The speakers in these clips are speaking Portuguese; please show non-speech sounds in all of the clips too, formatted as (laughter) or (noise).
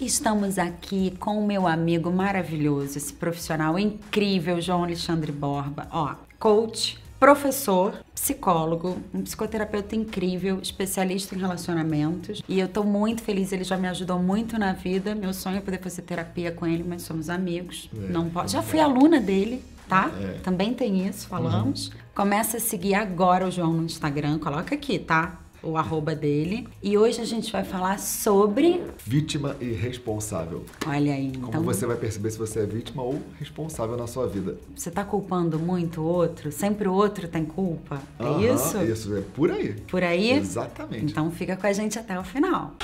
Estamos aqui com o meu amigo maravilhoso, esse profissional incrível, João Alexandre Borba. Ó, coach, professor, psicólogo, um psicoterapeuta incrível, especialista em relacionamentos. E eu tô muito feliz, ele já me ajudou muito na vida. Meu sonho é poder fazer terapia com ele, mas somos amigos. É, Não pode. Já é. fui aluna dele, tá? É. Também tem isso, falamos. Começa a seguir agora o João no Instagram, coloca aqui, tá? O arroba dele. E hoje a gente vai falar sobre. Vítima e responsável. Olha aí, Como então. você vai perceber se você é vítima ou responsável na sua vida? Você tá culpando muito o outro? Sempre o outro tem culpa? É isso? Isso, é por aí. Por aí? Exatamente. Então fica com a gente até o final.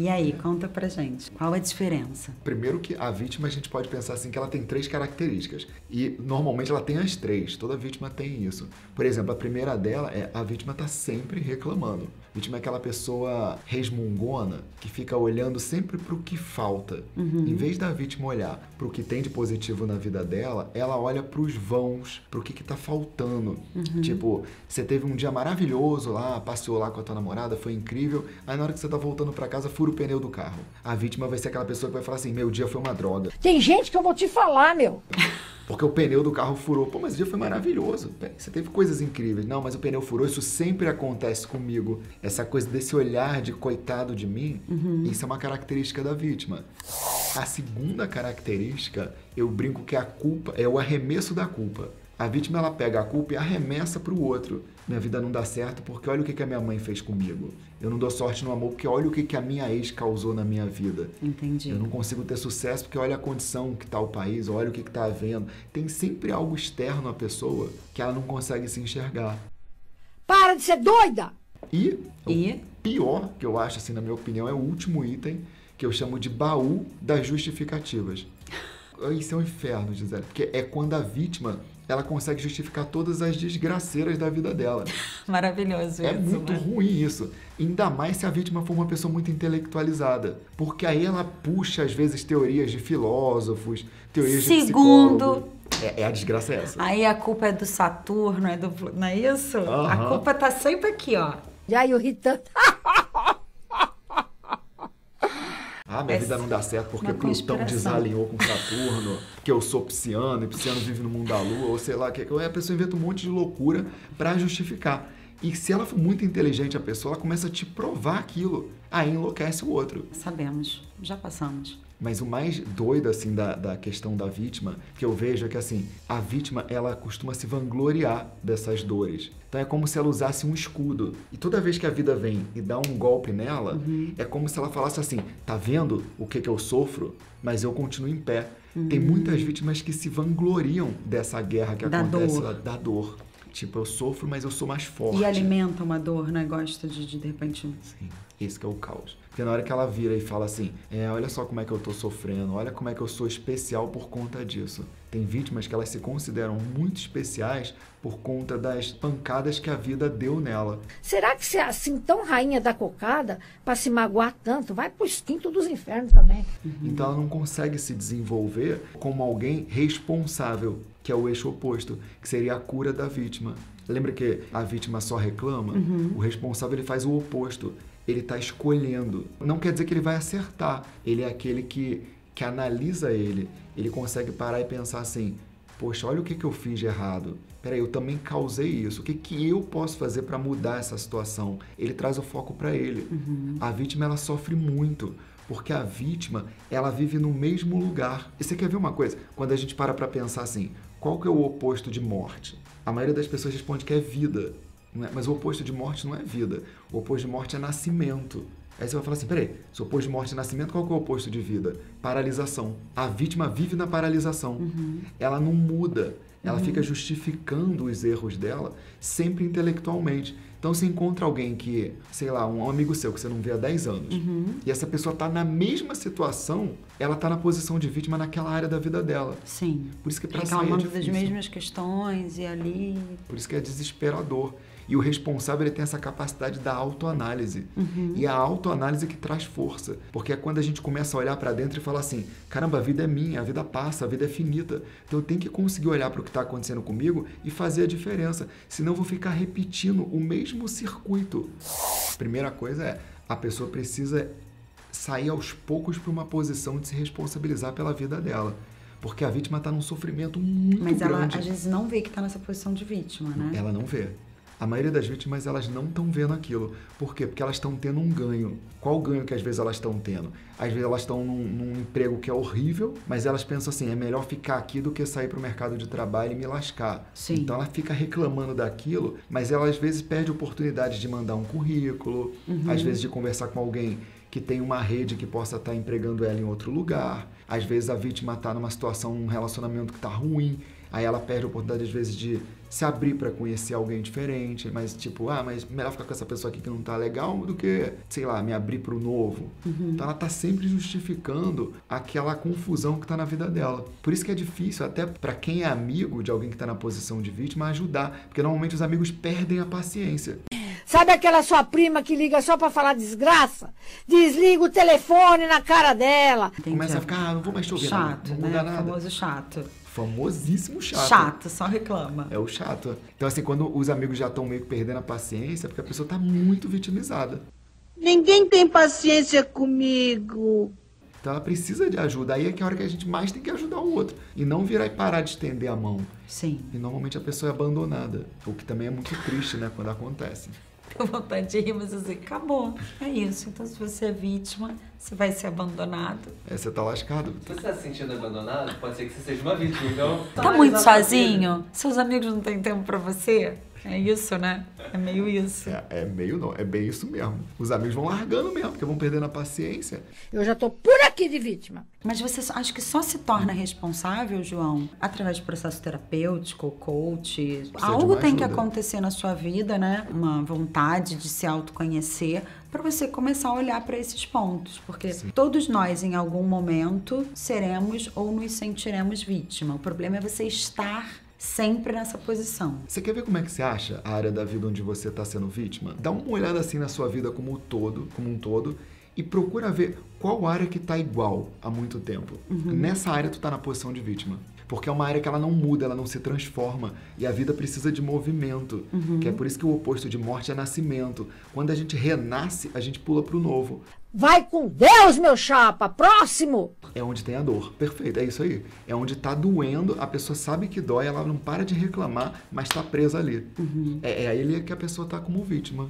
E aí, conta pra gente, qual a diferença? Primeiro que a vítima a gente pode pensar assim que ela tem três características. E normalmente ela tem as três. Toda vítima tem isso. Por exemplo, a primeira dela é a vítima tá sempre reclamando. Vítima é aquela pessoa resmungona que fica olhando sempre pro que falta. Em vez da vítima olhar pro que tem de positivo na vida dela, ela olha pros vãos, pro que que tá faltando. Tipo, você teve um dia maravilhoso lá, passeou lá com a tua namorada, foi incrível. Aí na hora que você tá voltando pra casa, fura o pneu do carro. A vítima vai ser aquela pessoa que vai falar assim: "Meu dia foi uma droga". Tem gente que eu vou te falar, meu. Porque o pneu do carro furou. Pô, mas o dia foi maravilhoso. Você teve coisas incríveis. Não, mas o pneu furou. Isso sempre acontece comigo. Essa coisa desse olhar de coitado de mim, isso é uma característica da vítima. A segunda característica, eu brinco que a culpa é o arremesso da culpa. A vítima ela pega a culpa e arremessa para o outro. Minha vida não dá certo porque olha o que que a minha mãe fez comigo. Eu não dou sorte no amor porque olha o que que a minha ex causou na minha vida. Entendi. Eu não consigo ter sucesso porque olha a condição que está o país, olha o que está havendo. Tem sempre algo externo à pessoa que ela não consegue se enxergar. Para de ser doida! E, E? o pior que eu acho, assim, na minha opinião, é o último item que eu chamo de baú das justificativas. (laughs) Isso é um inferno, Gisele, porque é quando a vítima ela consegue justificar todas as desgraceiras da vida dela. (laughs) Maravilhoso É isso, muito né? ruim isso. Ainda mais se a vítima for uma pessoa muito intelectualizada. Porque aí ela puxa, às vezes, teorias de filósofos, teorias de Segundo. psicólogos. É, é a desgraça é essa. Aí a culpa é do Saturno, é do. Não é isso? A Aham. culpa tá sempre aqui, ó. E aí eu ri (laughs) tanto. Ah, minha É vida não dá certo porque Plutão desalinhou com Saturno, que eu sou pisciano e pisciano vive no mundo da lua, ou sei lá, que aí a pessoa inventa um monte de loucura pra justificar. E se ela for muito inteligente, a pessoa, ela começa a te provar aquilo. Aí enlouquece o outro. Sabemos, já passamos. Mas o mais doido, assim, da, da questão da vítima, que eu vejo é que, assim, a vítima, ela costuma se vangloriar dessas dores. Então é como se ela usasse um escudo. E toda vez que a vida vem e dá um golpe nela, é como se ela falasse assim, tá vendo o que que eu sofro? Mas eu continuo em pé. Tem muitas vítimas que se vangloriam dessa guerra que Da acontece dor. da dor. Tipo, eu sofro, mas eu sou mais forte. E alimenta uma dor, né? Gosta de, de, de repente. Sim, esse que é o caos. Porque na hora que ela vira e fala assim, é, olha só como é que eu tô sofrendo, olha como é que eu sou especial por conta disso. Tem vítimas que elas se consideram muito especiais por conta das pancadas que a vida deu nela. Será que você é assim tão rainha da cocada pra se magoar tanto? Vai pro quinto dos infernos também. Então ela não consegue se desenvolver como alguém responsável, que é o eixo oposto, que seria a cura da vítima. Lembra que a vítima só reclama? O responsável ele faz o oposto. Ele está escolhendo. Não quer dizer que ele vai acertar. Ele é aquele que, que analisa ele. Ele consegue parar e pensar assim: poxa, olha o que, que eu fiz de errado. Peraí, eu também causei isso. O que, que eu posso fazer para mudar essa situação? Ele traz o foco para ele. A vítima ela sofre muito. Porque a vítima, ela vive no mesmo lugar. E você quer ver uma coisa? Quando a gente para para pensar assim, qual que é o oposto de morte? A maioria das pessoas responde que é vida. é? Mas o oposto de morte não é vida. O oposto de morte é nascimento. Aí você vai falar assim, peraí, se o oposto de morte é nascimento, qual que é o oposto de vida? Paralisação. A vítima vive na paralisação. Ela não muda. Ela fica justificando os erros dela sempre intelectualmente. Então você encontra alguém que, sei lá, um amigo seu que você não vê há 10 anos, e essa pessoa está na mesma situação, ela está na posição de vítima naquela área da vida dela. Sim. Por isso que para sair é das mesmas questões e ali. Por isso que é desesperador. E o responsável ele tem essa capacidade da autoanálise. E a autoanálise que traz força. Porque é quando a gente começa a olhar para dentro e falar assim: caramba, a vida é minha, a vida passa, a vida é finita. Então eu tenho que conseguir olhar para o que está acontecendo comigo e fazer a diferença. Senão eu vou ficar repetindo o mesmo circuito. Primeira coisa é: a pessoa precisa sair aos poucos para uma posição de se responsabilizar pela vida dela. Porque a vítima está num sofrimento muito Mas ela grande. às vezes não vê que tá nessa posição de vítima, né? Ela não vê. A maioria das vítimas, elas não estão vendo aquilo. Por quê? Porque elas estão tendo um ganho. Qual o ganho que às vezes elas estão tendo? Às vezes elas estão num, num emprego que é horrível, mas elas pensam assim, é melhor ficar aqui do que sair para o mercado de trabalho e me lascar. Sim. Então ela fica reclamando daquilo, mas ela às vezes perde oportunidade de mandar um currículo, às vezes de conversar com alguém que tem uma rede que possa estar empregando ela em outro lugar. Às vezes a vítima está numa situação, um relacionamento que está ruim, aí ela perde a oportunidade às vezes de se abrir para conhecer alguém diferente, mas tipo, ah, mas melhor ficar com essa pessoa aqui que não tá legal do que, sei lá, me abrir para o novo. Então ela tá sempre justificando aquela confusão que tá na vida dela. Por isso que é difícil até para quem é amigo de alguém que tá na posição de vítima ajudar, porque normalmente os amigos perdem a paciência. Sabe aquela sua prima que liga só pra falar desgraça? Desliga o telefone na cara dela. Entendi. Começa a ficar, ah, não vou mais te ouvir, chato, não, não né? muda nada. Famoso chato. Famosíssimo chato. Chato, só reclama. É o chato. Então, assim, quando os amigos já estão meio que perdendo a paciência, é porque a pessoa tá muito vitimizada. Ninguém tem paciência comigo. Então ela precisa de ajuda. Aí é que é a hora que a gente mais tem que ajudar o outro. E não virar e parar de estender a mão. Sim. E normalmente a pessoa é abandonada. O que também é muito triste, né, quando acontece. (laughs) Tenho vontade de rir, mas assim, acabou. É isso. Então, se você é vítima, você vai ser abandonado. É, você tá lascado. Se você está se sentindo abandonado, pode ser que você seja uma vítima, então... Tá muito sozinho? Seus amigos não têm tempo pra você? É isso, né? É meio isso. É, é meio não, é bem isso mesmo. Os amigos vão largando mesmo, porque vão perdendo a paciência. Eu já tô por aqui de vítima. Mas você acho que só se torna responsável, João, através de processo terapêutico, coach. de Algo tem que acontecer na sua vida, né? Uma vontade de se autoconhecer para você começar a olhar para esses pontos, porque todos nós em algum momento seremos ou nos sentiremos vítima. O problema é você estar sempre nessa posição. Você quer ver como é que você acha a área da vida onde você está sendo vítima? Dá uma olhada assim na sua vida como um todo, como um todo, e procura ver qual área que está igual há muito tempo. Nessa área tu tá na posição de vítima. Porque é uma área que ela não muda, ela não se transforma. E a vida precisa de movimento. Que é por isso que o oposto de morte é nascimento. Quando a gente renasce, a gente pula pro novo. Vai com Deus, meu chapa. Próximo. É onde tem a dor. Perfeito, é isso aí. É onde tá doendo, a pessoa sabe que dói, ela não para de reclamar, mas tá presa ali. É, é aí que a pessoa tá como vítima.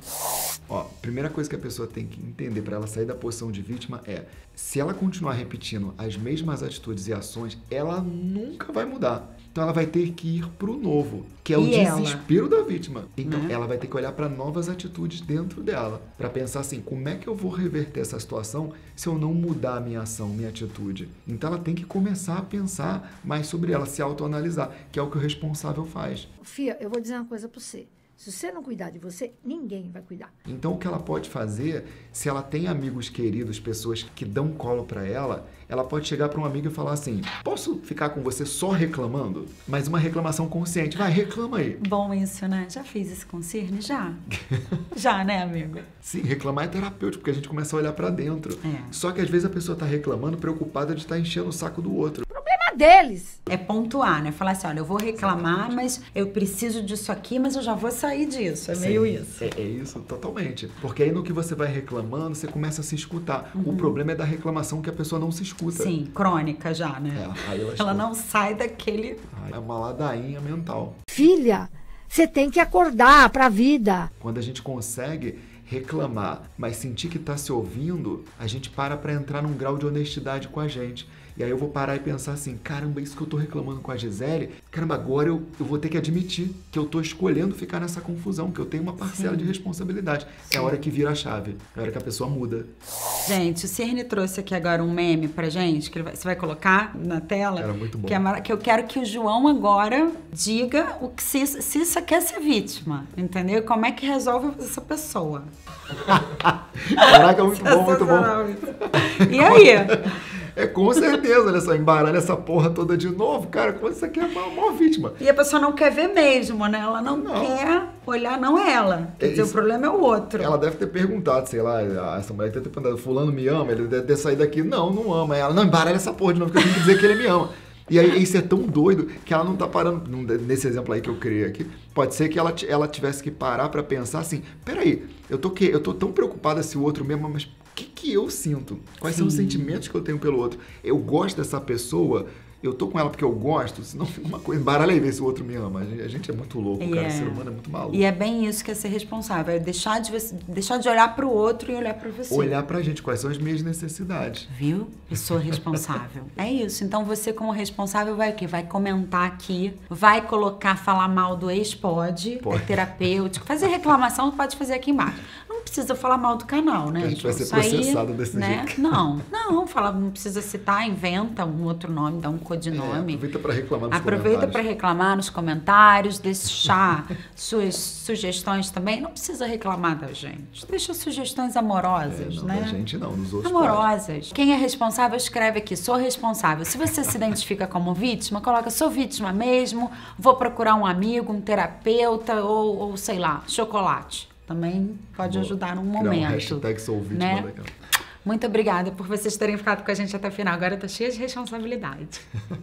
Ó, primeira coisa que a pessoa tem que entender para ela sair da posição de vítima é: se ela continuar repetindo as mesmas atitudes e ações, ela nunca vai mudar. Então ela vai ter que ir pro novo, que é o E ela? desespero da vítima. Então Né? ela vai ter que olhar para novas atitudes dentro dela, para pensar assim, como é que eu vou reverter essa situação se eu não mudar a minha ação, minha atitude? Então ela tem que começar a pensar mais sobre ela, se autoanalisar, que é o que o responsável faz. Fia, eu vou dizer uma coisa pra você. Se você não cuidar de você, ninguém vai cuidar. Então o que ela pode fazer, se ela tem amigos queridos, pessoas que dão colo para ela, ela pode chegar para um amigo e falar assim: "Posso ficar com você só reclamando?" Mas uma reclamação consciente. Vai, reclama aí. Bom isso, né? Já fiz isso com Cirne? Já. (laughs) Já, né, amigo? Sim, reclamar é terapêutico, porque a gente começa a olhar para dentro. É. Só que às vezes a pessoa tá reclamando, preocupada de estar enchendo o saco do outro. Deles. É pontuar, né? Falar assim, olha, eu vou reclamar, mas eu preciso disso aqui, mas eu já vou sair disso. É meio Sim, isso. É, é isso, totalmente. Porque aí no que você vai reclamando, você começa a se escutar. O problema é da reclamação que a pessoa não se escuta. Uhum. Sim, crônica já, né? É, aí ela, Ela não sai daquele. É uma ladainha mental. Filha, você tem que acordar pra vida. Quando a gente consegue reclamar, mas sentir que está se ouvindo, a gente para para entrar num grau de honestidade com a gente. E aí eu vou parar e pensar assim, caramba, isso que eu tô reclamando com a Gisele, caramba, agora eu, eu vou ter que admitir que eu tô escolhendo ficar nessa confusão, que eu tenho uma parcela de responsabilidade. É a hora que vira a chave, é a hora que a pessoa muda. Gente, o Cirne trouxe aqui agora um meme pra gente, que ele vai- você vai colocar na tela. Era muito bom. Que, é que eu quero que o João agora diga o que se, se isso aqui é ser vítima, entendeu? Como é que resolve essa pessoa. Caraca, muito bom, muito bom. (laughs) E aí? É com certeza, olha só, embaralha essa porra toda de novo, cara, como isso aqui é uma maior vítima. E a pessoa não quer ver mesmo, né? Ela não, Não. quer olhar, não é ela. Quer É dizer, o problema é o outro. Ela deve ter perguntado, sei lá, essa mulher deve ter perguntado, fulano me ama? Ele deve ter saído daqui, não, não ama. Ela, não, embaralha essa porra de novo, que eu tenho que dizer que ele me ama. E aí isso é tão doido que ela não tá parando, nesse exemplo aí que eu criei aqui, pode ser que ela, ela tivesse que parar pra pensar assim, peraí, eu tô, que, eu tô tão preocupada se o outro me ama, mas o que, que eu sinto? Quais são os Sim. sentimentos que eu tenho pelo outro? Eu gosto dessa pessoa, eu tô com ela porque eu gosto, senão fica uma coisa, embaralha aí ver se o outro me ama. A gente, é muito louco, cara, É. o ser humano é muito maluco. E é bem isso que é ser responsável. É deixar de, deixar de olhar pro outro e olhar pra você. Olhar pra gente, quais são as minhas necessidades. Viu? Pessoa responsável. (laughs) é isso. Então você, como responsável, vai o quê? Vai comentar aqui, vai colocar, falar mal do ex, pode, Pode. é terapêutico. Fazer reclamação, pode fazer aqui embaixo. Não precisa falar mal do canal, né? A gente vai ser Isso aí, processado desse né? jeito. Não, não, fala, não precisa citar, inventa um outro nome, dá um É, codinome. aproveita pra reclamar nos Aproveita para reclamar nos comentários, deixar (laughs) suas sugestões também. Não precisa reclamar da gente. Deixa sugestões É, amorosas, não, né? da gente não, dos outros. pode. Amorosas. Quem é responsável, escreve aqui, sou responsável. Se você se identifica como vítima, coloca, sou vítima mesmo, vou procurar um amigo, um terapeuta ou, ou sei lá, chocolate. Também pode Vou ajudar num criar um momento. hashtag sou vítima né? daquela. Muito obrigada por vocês terem ficado com a gente até o final. Agora eu tô cheia de responsabilidade. (laughs)